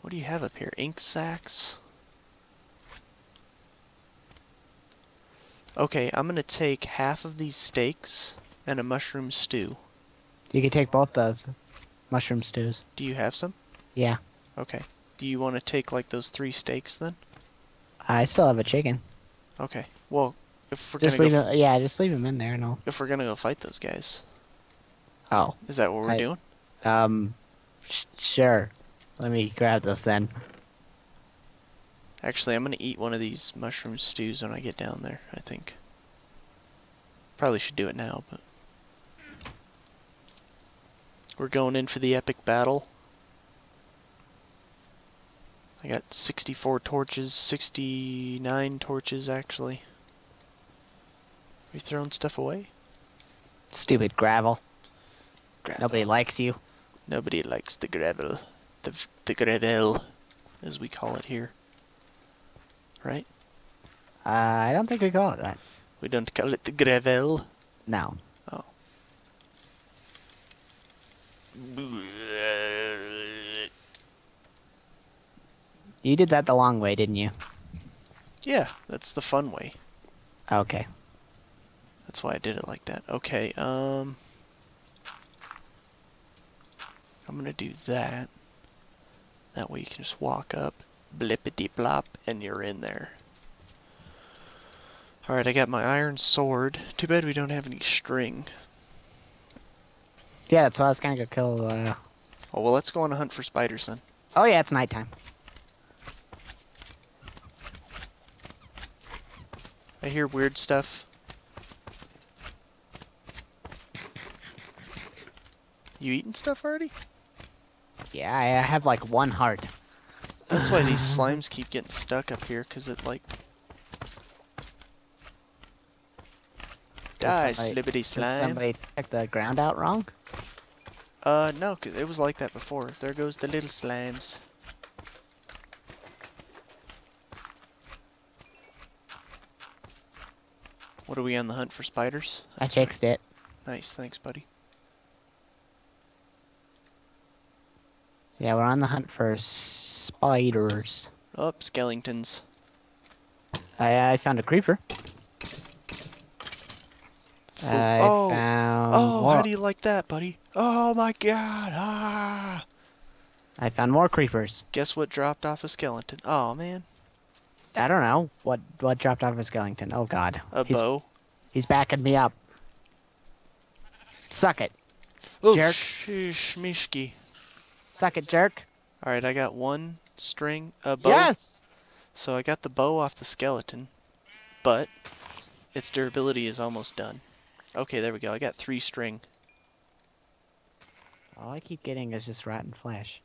What do you have up here? Ink sacs? Okay, I'm gonna take half of these steaks and a mushroom stew. You can take both those mushroom stews. Do you have some? Yeah. Okay. Do you want to take like those three steaks then? I still have a chicken. Okay. Well, if we're Just gonna leave go. Yeah, just leave them in there and I'll. if we're gonna go fight those guys, Oh. is that what we're I- doing? Um. Sh sure. Let me grab those then. Actually, I'm gonna eat one of these mushroom stews when I get down there. I think. Probably should do it now, but we're going in for the epic battle. I got 64 torches, 69 torches actually. We throwing stuff away? Stupid gravel. Gravel. Nobody likes you. Nobody likes the gravel. The the gravel, as we call it here. Right? Uh, I don't think we call it that. We don't call it the gravel. No. Oh. You did that the long way, didn't you? Yeah, that's the fun way. Okay. That's why I did it like that. Okay, um... I'm gonna do that. That way you can just walk up, blippity blop, and you're in there. Alright, I got my iron sword. Too bad we don't have any string. Yeah, that's why I was gonna go kill. Uh... Oh, well, let's go on a hunt for spiders then. Oh yeah, it's nighttime. I hear weird stuff. You eating stuff already? Yeah, I have like one heart. That's why these slimes keep getting stuck up here, because it like... Die, slibbity Did slime. somebody check the ground out wrong? Uh, no, 'cause it was like that before. There goes the little slimes. What are we on the hunt for spiders? I fixed it. Nice, thanks, buddy. Yeah, we're on the hunt for spiders. Oh, skeletons. I I found a creeper. I oh, found oh, more. how do you like that, buddy? Oh my god, ah! I found more creepers. Guess what dropped off a skeleton? Oh man, I don't know what what dropped off of skeleton. Oh god, a he's, bow. he's backing me up. Suck it, Oh, jerk. sheesh, mishki. Suck it, jerk. Alright, I got one string, a bow. Yes. So I got the bow off the skeleton, but its durability is almost done. Okay, there we go. I got three string. All I keep getting is just rotten flesh.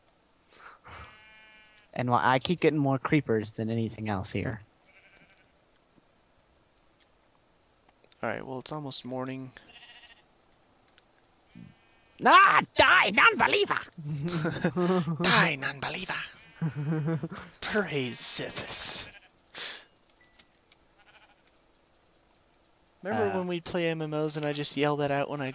And wh- I keep getting more creepers than anything else here. Alright, well, it's almost morning. Ah, die, non-believer! Die, non-believer! Praise Zithus. Remember Uh, when we'd play MMOs and I just yell that out when I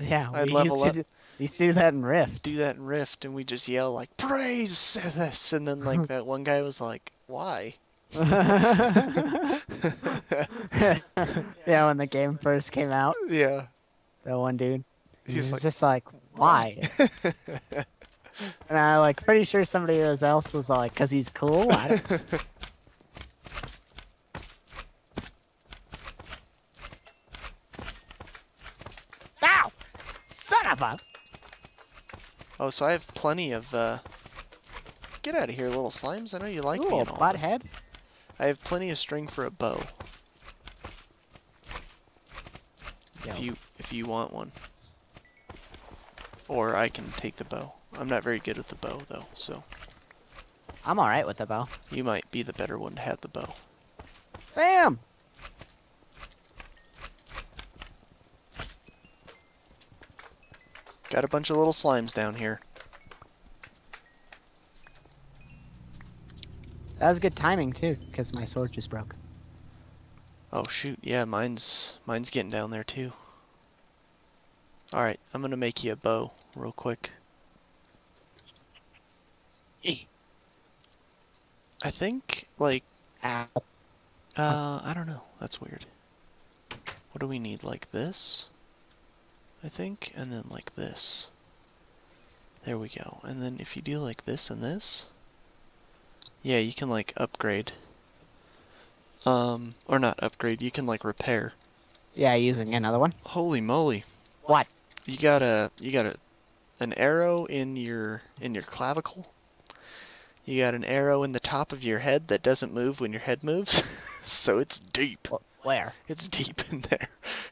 Yeah, I'd we level used up. to, do, we used to do that in Rift. do that in Rift and we just yell like, Praise Zithus! And then like that one guy was like, why? yeah, when the game first came out, yeah. that one dude, He's like, just like, why? and I like pretty sure somebody else was like, cause he's cool. Ow! Son of a! oh, so I have plenty of, uh... Get out of here, little slimes. I know you like me Ooh, and all. butthead. I have plenty of string for a bow. Yo. If you if you want one. Or I can take the bow. I'm not very good with the bow though, so I'm alright with the bow. you might be the better one to have the bow. Bam! Got a bunch of little slimes down here. That was good timing too, because my sword just broke. Oh shoot, yeah, mine's mine's getting down there too. Alright, I'm gonna make you a bow real quick. Hey. I think, like, Ow. uh, I don't know. That's weird. What do we need? Like this? I think, and then like this. There we go. And then if you do like this and this, yeah, you can like upgrade. Um, or not upgrade, you can like repair. Yeah, using another one. Holy moly. What? You got a you got a an arrow in your in your clavicle. You got an arrow in the top of your head that doesn't move when your head moves. so it's deep. Where? It's deep in there.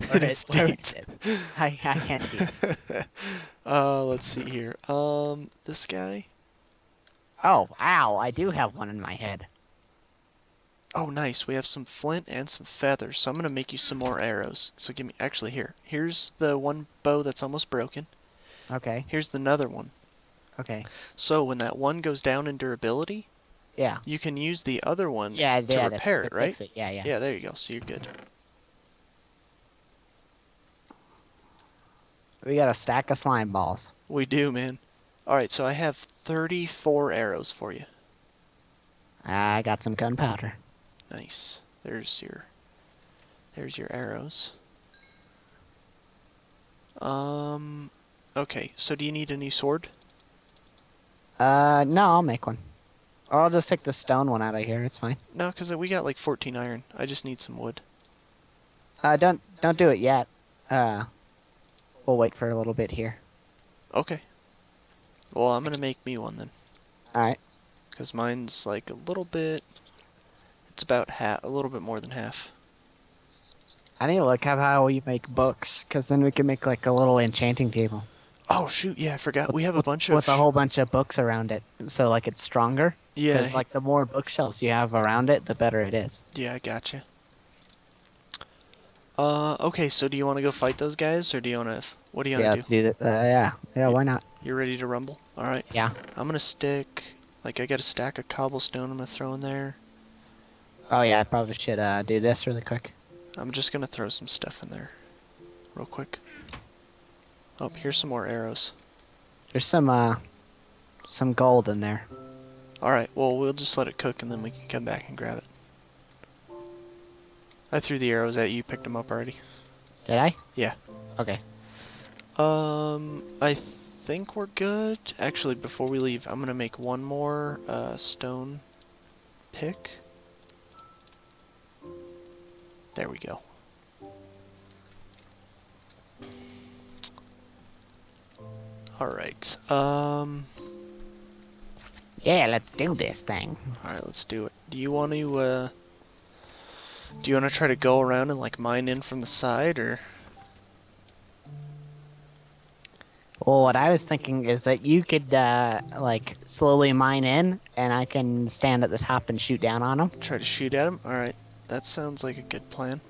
Where It is, deep. is it? I, I can't see it. uh, let's see here. Um, this guy. Oh, ow, I do have one in my head. Oh, nice. We have some flint and some feathers. So I'm gonna make you some more arrows. So give me. Actually, here. Here's the one bow that's almost broken. Okay, Here's the another one. okay. So when that one goes down in durability, Yeah. you can use the other one Yeah, to yeah, repair to it, right? it. Yeah, yeah. Yeah, there you go. So you're good. We got a stack of slime balls. We do, man. All right, so I have 34 arrows for you. I got some gunpowder. Nice. There's your there's your arrows. Um okay, so do you need a new sword? Uh, no, I'll make one. Or I'll just take the stone one out of here. It's fine. No, cuz we got like 14 iron. I just need some wood. Uh, don't don't do it yet. Uh, we'll wait for a little bit here. Okay. Well, I'm going to make me one then All right. cuz mine's like a little bit it's about half a little bit more than half. I need to look up how we make books, cause then we can make like a little enchanting table Oh shoot, yeah, I forgot. We have a bunch of with a whole bunch of books around it, so like it's stronger. Yeah. Because like the more bookshelves you have around it, the better it is. Yeah, I gotcha. Uh, okay, so do you want to go fight those guys, or do you want to? What do you want to yeah, want let's do? do that. Uh, yeah, yeah. Why not? You're ready to rumble? All right. Yeah. I'm gonna stick. Like, I got a stack of cobblestone. I'm gonna throw in there. Oh yeah, I probably should uh, do this really quick. I'm just gonna throw some stuff in there, real quick. Oh, here's some more arrows. There's some uh, some gold in there. All right. Well, we'll just let it cook, and then we can come back and grab it. I threw the arrows at you. Picked them up already. Did I? Yeah. Okay. Um, I think we're good. Actually, before we leave, I'm gonna make one more uh, stone pick. There we go. All right. Um. Yeah, let's do this thing. All right. Let's do it. Do you want to? Uh, do you want to try to go around and like mine in from the side, or? Well, what I was thinking is that you could uh, like slowly mine in, and I can stand at the top and shoot down on them. Try to shoot at them? Alright, that sounds like a good plan.